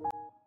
Hush,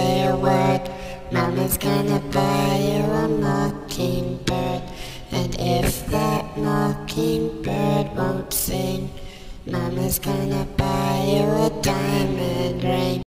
say a word. Mama's gonna buy you a mockingbird. And if that mockingbird won't sing, Mama's gonna buy you a diamond ring.